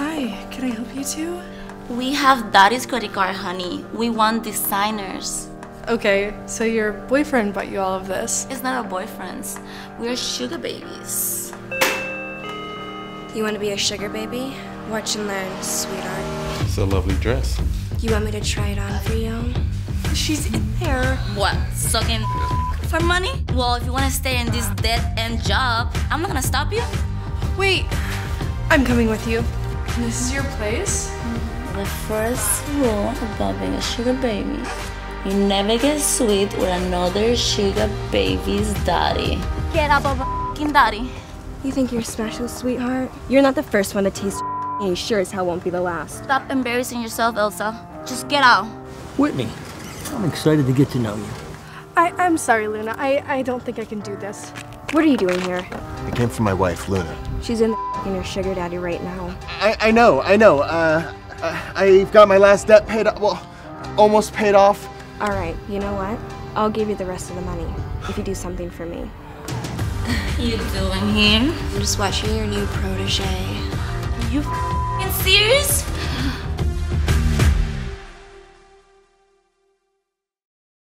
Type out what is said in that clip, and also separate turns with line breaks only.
Hi, can I help you too?
We have daddy's credit card, honey. We want designers.
Okay, so your boyfriend bought you all of this.
It's not our boyfriends. We're sugar babies.
You want to be a sugar baby? Watch and learn, sweetheart.
It's a lovely dress.
You want me to try it on for you?
She's in there.
What? Sucking for money? Well, if you want to stay in this dead end job, I'm not gonna stop you.
Wait, I'm coming with you. This is your place?
The first rule about being a sugar baby you never get sweet with another sugar baby's daddy. Get up of a daddy.
You think you're special, sweetheart? You're not the first one to taste and you sure as hell won't be the last.
Stop embarrassing yourself, Elsa. Just get out.
Whitney, I'm excited to get to know you.
I, I'm sorry, Luna. I, I don't think I can do this.
What are you doing here?
I came for my wife, Luna.
She's in the in her sugar daddy right now.
I, I know, I know. Uh, I, I've got my last debt paid off. Well, almost paid off.
All right, you know what? I'll give you the rest of the money if you do something for me.
You doing here?
I'm just watching your new protege.
Are You f***ing serious?